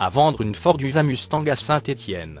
à vendre une Ford USA Mustang à Saint-Étienne.